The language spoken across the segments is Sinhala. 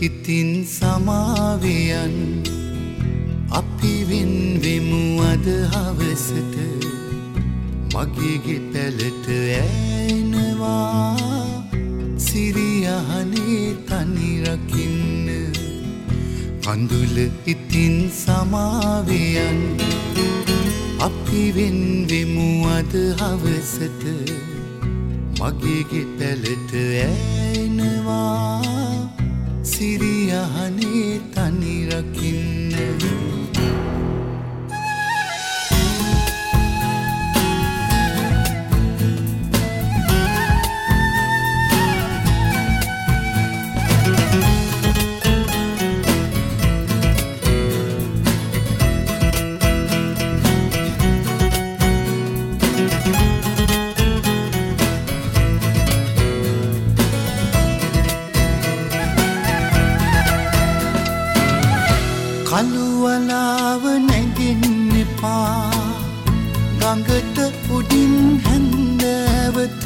ඉතින් සමාවයන් අපි වෙන්වෙමු අද හවසට? මගේගේ පැලට ඇනවා සිරියහනේ තනිරකින්න කඳුල ඉතින් සමාවයන් අපි වෙන්වෙමු අද හවසට? මගේගේ පැලට ඇනවා සිරියහනේ තනිරකින්න කළුවලාව නැගෙන්න එපා. ගඟට උඩින් හැන්දෑවත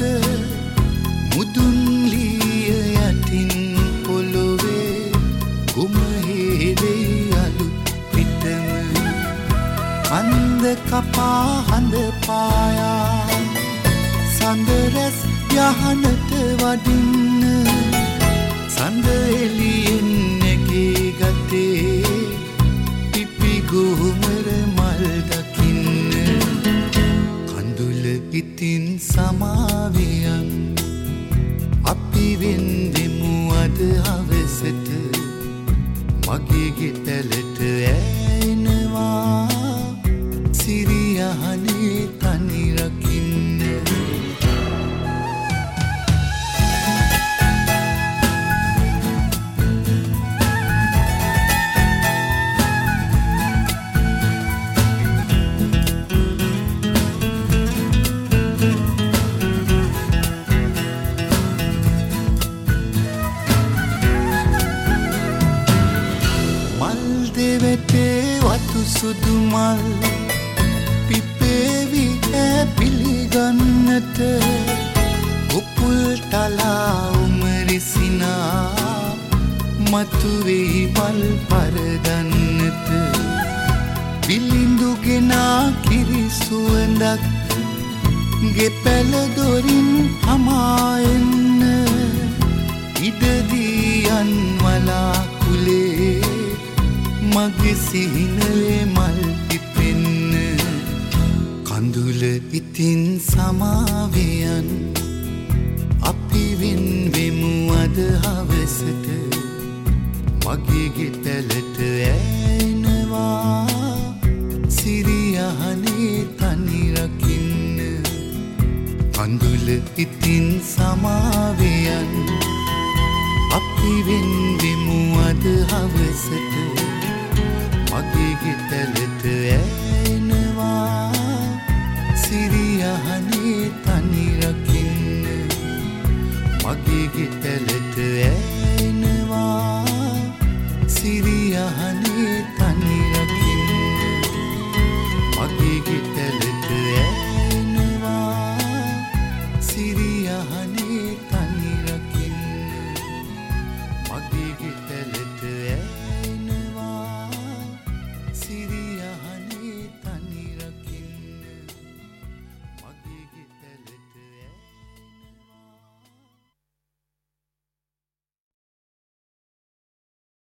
මුදුන්ලිය යටින් පොළොවේ කුමහේරෙයි අලු පිටම. කන්ද කපා හඳ පායා. සඳරැස් යහනට වඩින්න හවසට මගේගෙ පැලට ඇනවා සිරියහනේ. සුදු මල් පිපේවි ඈ පිළිගන්නට. උපුල් තලා උමරිසිනා මතුවෙයි මල් පරදන්නට විලිඳුගෙනා කිරිසුවඳක් ගෙපැල දොරින් මගේ සිහිනලේ මල් පිපෙන්න කඳුල ඉතින් සමාවයන් අපි වෙන්වෙමු අද හවසට. මගේගෙ පැලට ඇනවා සිරියහනේ තනිරකින්න කඳුල ඉතින් සමාවයන් අපි වෙන්වෙමු අද හවසට. මගේගෙ පැලට ඇනවා සිරියහනේ තනිරකින්න මගේගෙ පැලට ඇනවා